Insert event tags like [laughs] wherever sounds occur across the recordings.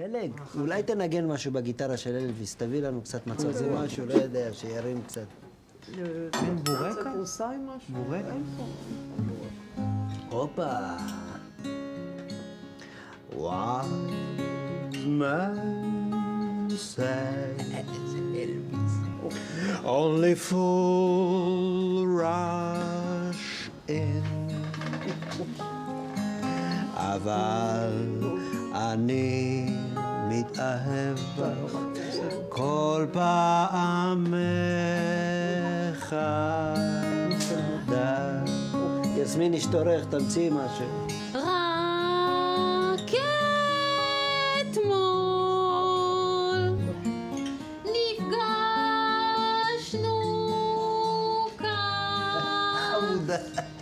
פלג, אולי תנגן משהו בגיטרה של אלוויס, תביא לנו קצת מצב, זה משהו, לא יודע, שירים קצת. אין בורקה? בורקה? הופה. man say only fool rush in [laughs] אבל אני מתאהב כל פעם מחדש. יסמין אשתורך, תמציאי משהו. רק אתמול נפגשנו כאן, [laughs]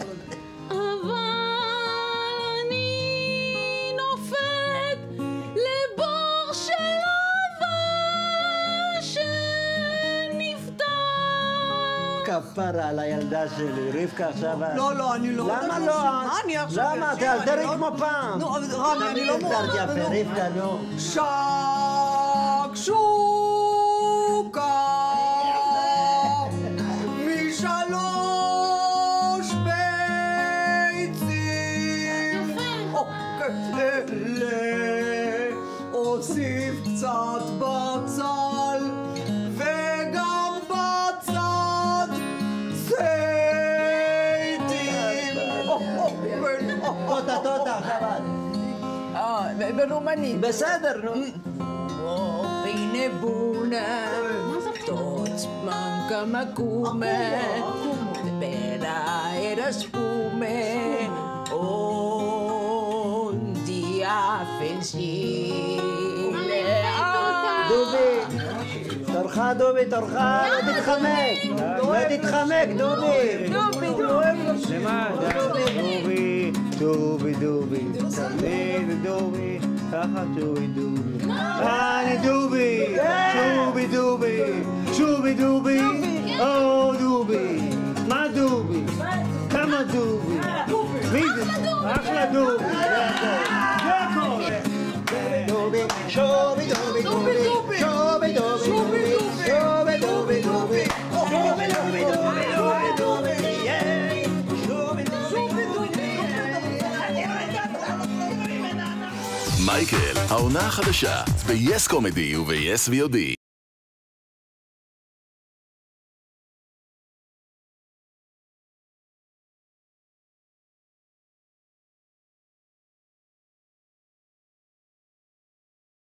כפרה על הילדה שלי, רבקה עכשיו... לא, לא, אני לא... למה לא? מה אני עכשיו... למה? תאלתרי לא- כמו פעם. נו, אבל רמי, אני לא נו. רבקה, נו. שקשוקה משלוש ביצים. או, כן. להוסיף קצת בצל וגם ברומנית. בסדר, נו. Toți mâncăm acume, pe la era spume, un dia fensile. דובי, תורך דובי, תורך, לא תתחמק, לא תתחמק, דובי. דובי, דובי. למה? דובי, דובי, דובי, תמיד דובי, ככה שובי דובי. אני דובי, שובי דובי, שובי דובי, מייקל, העונה החדשה, ב-yes קומדי וב-yes VOD.